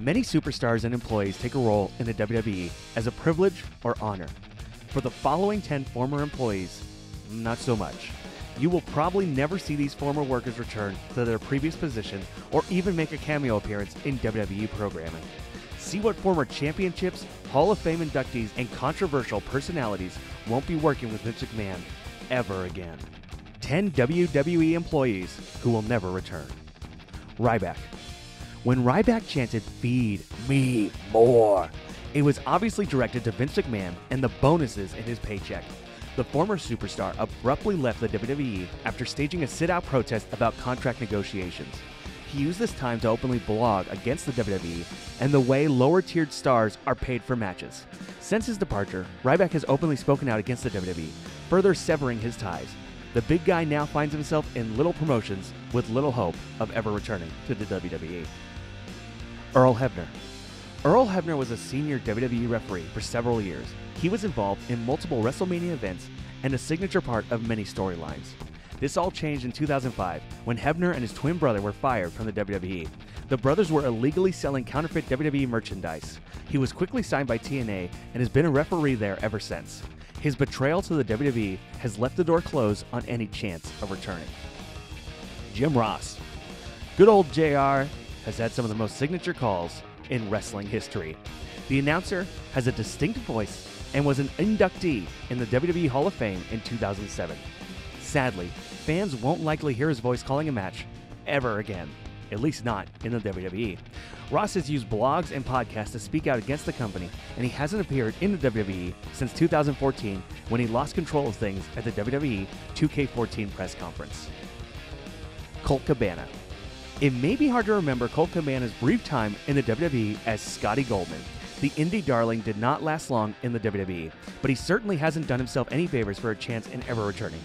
Many superstars and employees take a role in the WWE as a privilege or honor. For the following 10 former employees, not so much. You will probably never see these former workers return to their previous position or even make a cameo appearance in WWE programming. See what former championships, Hall of Fame inductees, and controversial personalities won't be working with Vince McMahon ever again. 10 WWE employees who will never return. Ryback. When Ryback chanted, Feed me more, it was obviously directed to Vince McMahon and the bonuses in his paycheck. The former superstar abruptly left the WWE after staging a sit out protest about contract negotiations. He used this time to openly blog against the WWE and the way lower tiered stars are paid for matches. Since his departure, Ryback has openly spoken out against the WWE, further severing his ties. The big guy now finds himself in little promotions with little hope of ever returning to the WWE. Earl Hebner. Earl Hebner was a senior WWE referee for several years. He was involved in multiple WrestleMania events and a signature part of many storylines. This all changed in 2005 when Hebner and his twin brother were fired from the WWE. The brothers were illegally selling counterfeit WWE merchandise. He was quickly signed by TNA and has been a referee there ever since. His betrayal to the WWE has left the door closed on any chance of returning. Jim Ross. Good old JR has had some of the most signature calls in wrestling history. The announcer has a distinct voice and was an inductee in the WWE Hall of Fame in 2007. Sadly, fans won't likely hear his voice calling a match ever again, at least not in the WWE. Ross has used blogs and podcasts to speak out against the company, and he hasn't appeared in the WWE since 2014 when he lost control of things at the WWE 2K14 press conference. Colt Cabana. It may be hard to remember Colt Cabana's brief time in the WWE as Scotty Goldman. The indie darling did not last long in the WWE, but he certainly hasn't done himself any favors for a chance in ever returning.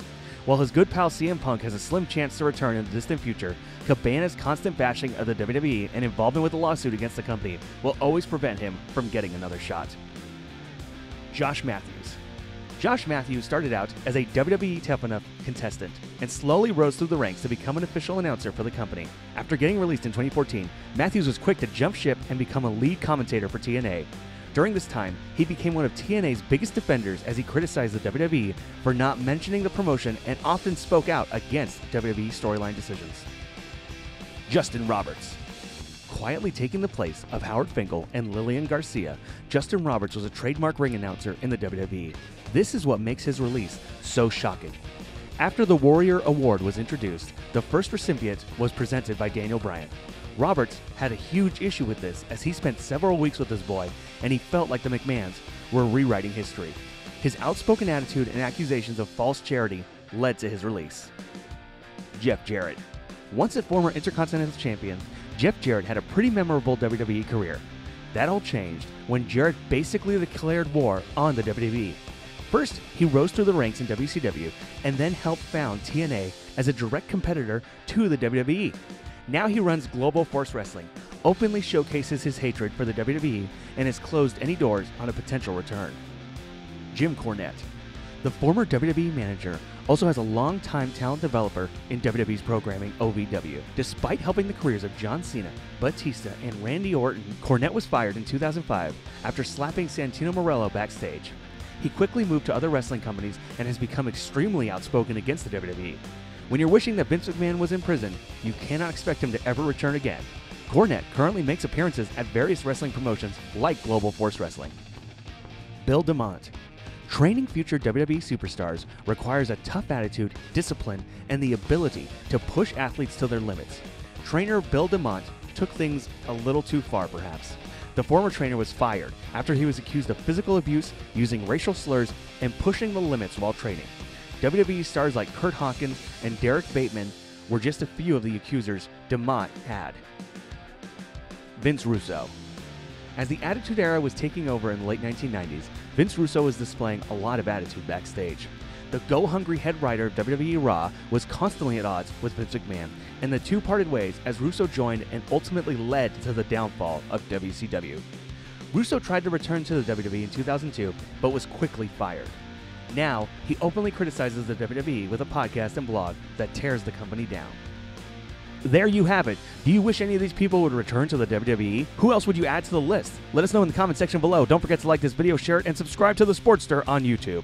While his good pal CM Punk has a slim chance to return in the distant future, Cabana's constant bashing of the WWE and involvement with the lawsuit against the company will always prevent him from getting another shot. Josh Mathews. Josh Mathews started out as a WWE Tough Enough contestant and slowly rose through the ranks to become an official announcer for the company. After getting released in 2014, Mathews was quick to jump ship and become a lead commentator for TNA. During this time, he became one of TNA's biggest defenders as he criticized the WWE for not mentioning the promotion and often spoke out against WWE storyline decisions. Justin Roberts. Quietly taking the place of Howard Finkel and Lillian Garcia, Justin Roberts was a trademark ring announcer in the WWE. This is what makes his release so shocking. After the Warrior Award was introduced, the first recipient was presented by Daniel Bryan. Roberts had a huge issue with this as he spent several weeks with his boy and he felt like the McMahons were rewriting history. His outspoken attitude and accusations of false charity led to his release. Jeff Jarrett. Once a former Intercontinental Champion, Jeff Jarrett had a pretty memorable WWE career. That all changed when Jarrett basically declared war on the WWE. First, he rose through the ranks in WCW and then helped found TNA as a direct competitor to the WWE. Now he runs Global Force Wrestling, openly showcases his hatred for the WWE, and has closed any doors on a potential return. Jim Cornette. The former WWE manager also has a long-time talent developer in WWE's programming, OVW. Despite helping the careers of John Cena, Batista, and Randy Orton, Cornette was fired in 2005 after slapping Santino Marella backstage. He quickly moved to other wrestling companies and has become extremely outspoken against the WWE. When you're wishing that Vince McMahon was in prison, you cannot expect him to ever return again. Cornette currently makes appearances at various wrestling promotions like Global Force Wrestling. Bill DeMott. Training future WWE superstars requires a tough attitude, discipline, and the ability to push athletes to their limits. Trainer Bill DeMott took things a little too far, perhaps. The former trainer was fired after he was accused of physical abuse, using racial slurs, and pushing the limits while training. WWE stars like Kurt Hawkins and Derrick Bateman were just a few of the accusers DeMott had. Vince Russo. As the Attitude Era was taking over in the late 1990s, Vince Russo was displaying a lot of attitude backstage. The go hungry head writer of WWE Raw was constantly at odds with Vince McMahon, and the two parted ways as Russo joined and ultimately led to the downfall of WCW. Russo tried to return to the WWE in 2002, but was quickly fired. Now, he openly criticizes the WWE with a podcast and blog that tears the company down. there you have it. Do you wish any of these people would return to the WWE? Who else would you add to the list? Let us know in the comment section below. Don't forget to like this video, share it, and subscribe to the Sportster on YouTube.